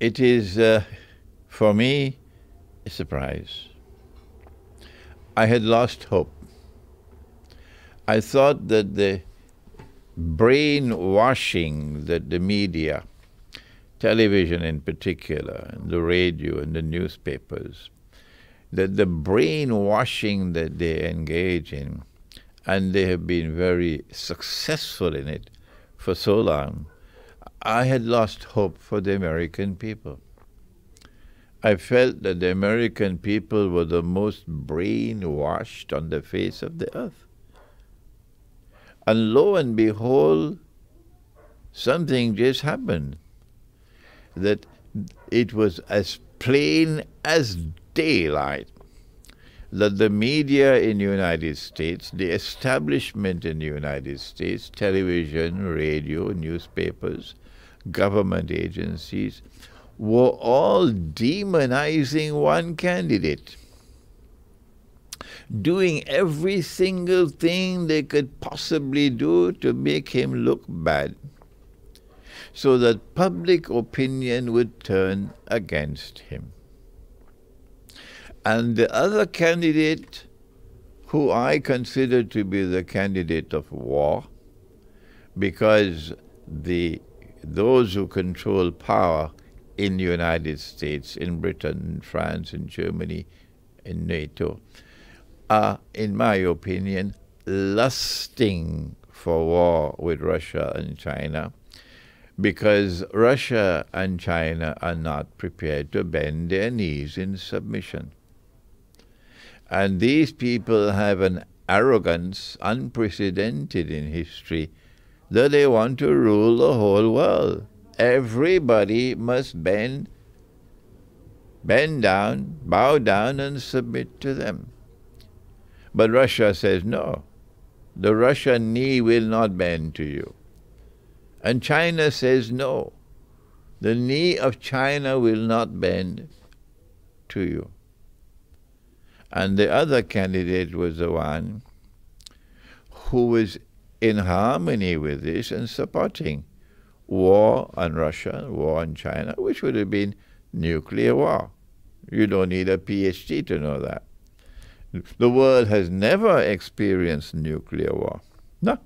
it is, uh, for me, a surprise. I had lost hope. I thought that the brainwashing that the media, television in particular, and the radio and the newspapers, that the brainwashing that they engage in, and they have been very successful in it for so long, I had lost hope for the American people. I felt that the American people were the most brainwashed on the face of the earth. And lo and behold, something just happened. That it was as plain as daylight that the media in the United States, the establishment in the United States, television, radio, newspapers, government agencies, were all demonizing one candidate, doing every single thing they could possibly do to make him look bad, so that public opinion would turn against him. And the other candidate, who I consider to be the candidate of war, because the those who control power in the United States, in Britain, France, in Germany, in NATO, are, in my opinion, lusting for war with Russia and China because Russia and China are not prepared to bend their knees in submission. And these people have an arrogance unprecedented in history that they want to rule the whole world. Everybody must bend, bend down, bow down, and submit to them. But Russia says no. The Russian knee will not bend to you. And China says no. The knee of China will not bend to you. And the other candidate was the one who was in harmony with this and supporting war on Russia, war on China, which would have been nuclear war. You don't need a PhD to know that. The world has never experienced nuclear war. No.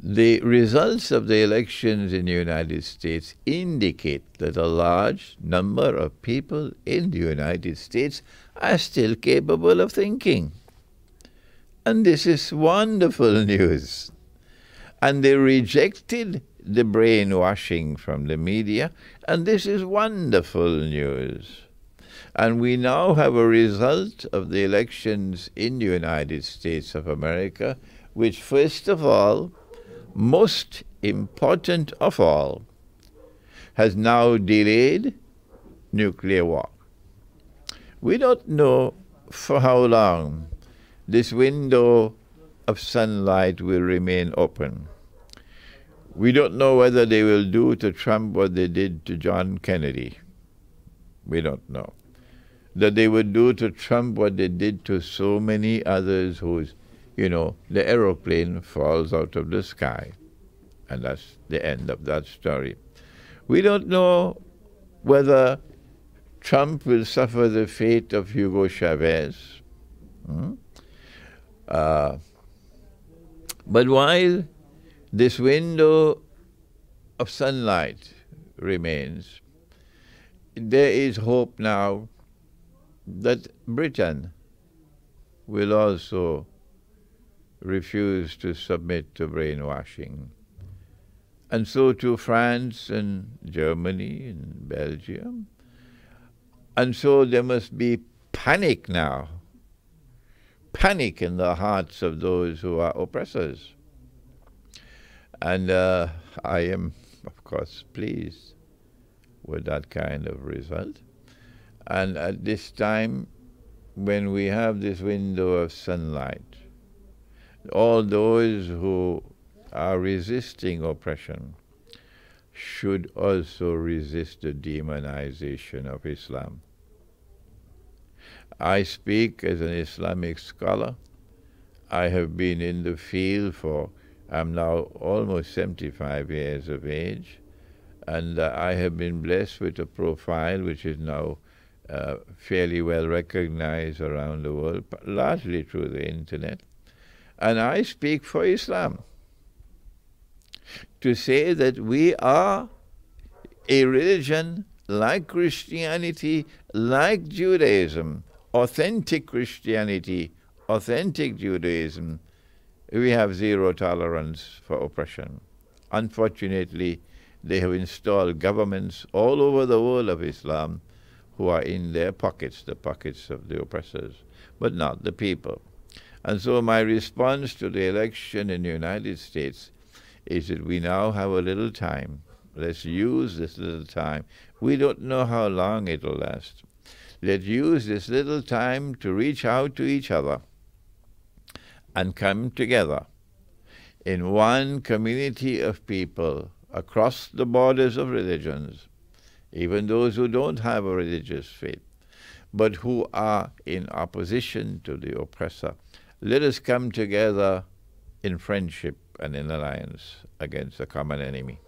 The results of the elections in the United States indicate that a large number of people in the United States are still capable of thinking. And this is wonderful news. And they rejected the brainwashing from the media, and this is wonderful news. And we now have a result of the elections in the United States of America, which, first of all, most important of all, has now delayed nuclear war. We don't know for how long this window of sunlight will remain open. We don't know whether they will do to Trump what they did to John Kennedy. We don't know. That they would do to Trump what they did to so many others whose, you know, the aeroplane falls out of the sky. And that's the end of that story. We don't know whether Trump will suffer the fate of Hugo Chavez. Hmm? Uh, but while this window of sunlight remains, there is hope now that Britain will also refuse to submit to brainwashing. And so to France and Germany and Belgium. And so there must be panic now panic in the hearts of those who are oppressors. And uh, I am, of course, pleased with that kind of result. And at this time, when we have this window of sunlight, all those who are resisting oppression should also resist the demonization of Islam. I speak as an Islamic scholar. I have been in the field for, I'm now almost 75 years of age. And uh, I have been blessed with a profile which is now uh, fairly well recognized around the world, largely through the internet. And I speak for Islam to say that we are a religion like Christianity, like Judaism, authentic Christianity, authentic Judaism, we have zero tolerance for oppression. Unfortunately, they have installed governments all over the world of Islam who are in their pockets, the pockets of the oppressors, but not the people. And so my response to the election in the United States is that we now have a little time. Let's use this little time. We don't know how long it'll last. Let's use this little time to reach out to each other and come together in one community of people across the borders of religions, even those who don't have a religious faith, but who are in opposition to the oppressor. Let us come together in friendship and in alliance against a common enemy.